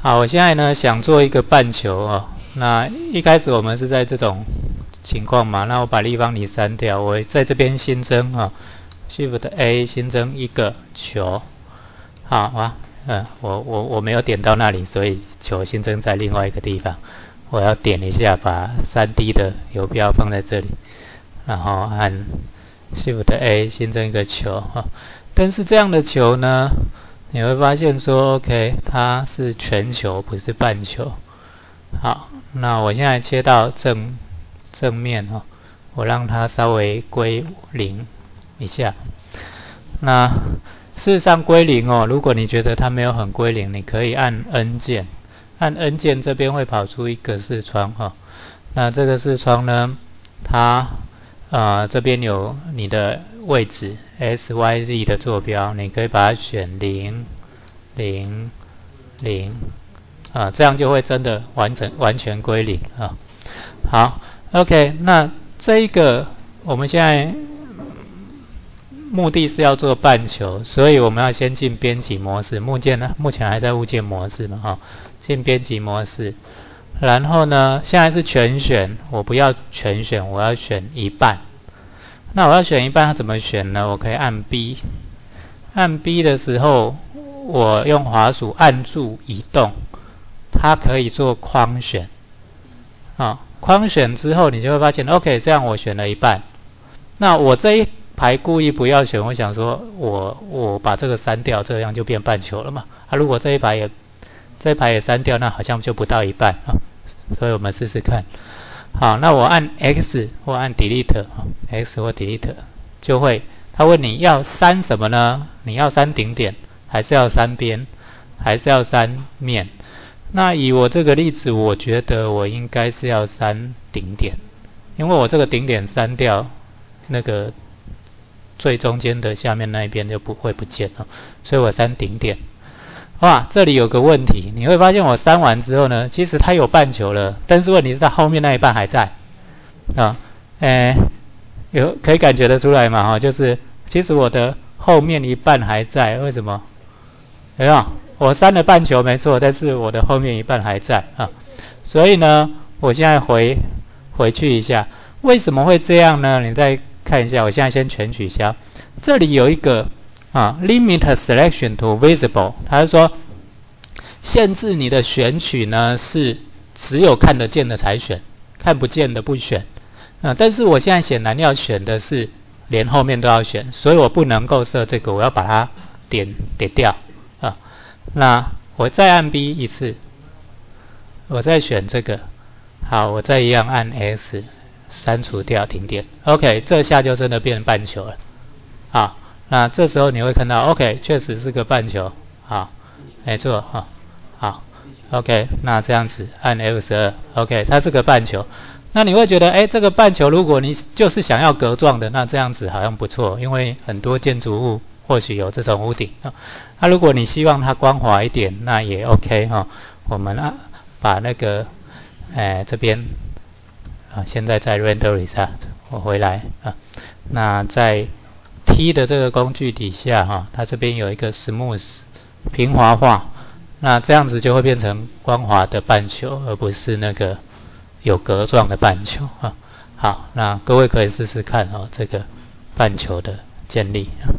好，我现在呢想做一个半球哦。那一开始我们是在这种情况嘛，那我把立方体删掉，我在这边新增啊，Shift A 新增一个球。好啊，嗯，我我我没有点到那里，所以球新增在另外一个地方。我要点一下，把 3D 的游标放在这里，然后按 Shift A 新增一个球哈。但是这样的球呢？你会发现说，OK，它是全球，不是半球。好，那我现在切到正正面哦，我让它稍微归零一下。那事实上归零哦，如果你觉得它没有很归零，你可以按 N 键，按 N 键这边会跑出一个视窗哈。那这个视窗呢，它啊这边有你的。位置 S Y Z 的坐标，你可以把它选零零零啊，这样就会真的完整完全归零啊。好，OK，那这一个我们现在目的是要做半球，所以我们要先进编辑模式。目前呢，目前还在物件模式嘛，哈，进编辑模式，然后呢，现在是全选，我不要全选，我要选一半。那我要选一半，它怎么选呢？我可以按 B，按 B 的时候，我用滑鼠按住移动，它可以做框选。啊，框选之后，你就会发现，OK，这样我选了一半。那我这一排故意不要选，我想说我我把这个删掉，这样就变半球了嘛。啊，如果这一排也这一排也删掉，那好像就不到一半啊。所以我们试试看。好，那我按 X 或按 Delete，X 或 Delete 就会，他问你要删什么呢？你要删顶点，还是要删边，还是要删面？那以我这个例子，我觉得我应该是要删顶点，因为我这个顶点删掉，那个最中间的下面那一边就不会不见了，所以我删顶点。哇，这里有个问题，你会发现我删完之后呢，其实它有半球了，但是问题是它后面那一半还在啊，诶，有可以感觉得出来嘛？哈，就是其实我的后面一半还在，为什么？没有，我删了半球没错，但是我的后面一半还在啊，所以呢，我现在回回去一下，为什么会这样呢？你再看一下，我现在先全取消，这里有一个。啊，limit selection to visible，它是说限制你的选取呢是只有看得见的才选，看不见的不选。啊，但是我现在显然要选的是连后面都要选，所以我不能够设这个，我要把它点点掉啊。那我再按 B 一次，我再选这个，好，我再一样按 S 删除掉停点。OK，这下就真的变成半球了，啊。那这时候你会看到，OK，确实是个半球，好，没错，哈，好，OK，那这样子按 F 十二，OK，它是个半球。那你会觉得，哎，这个半球，如果你就是想要格状的，那这样子好像不错，因为很多建筑物或许有这种屋顶啊。那如果你希望它光滑一点，那也 OK 哈。我们啊，把那个，哎，这边啊，现在在 Render 一下我回来啊，那在。T 的这个工具底下哈，它这边有一个 Smooth 平滑化，那这样子就会变成光滑的半球，而不是那个有格状的半球啊。好，那各位可以试试看哦，这个半球的建立啊。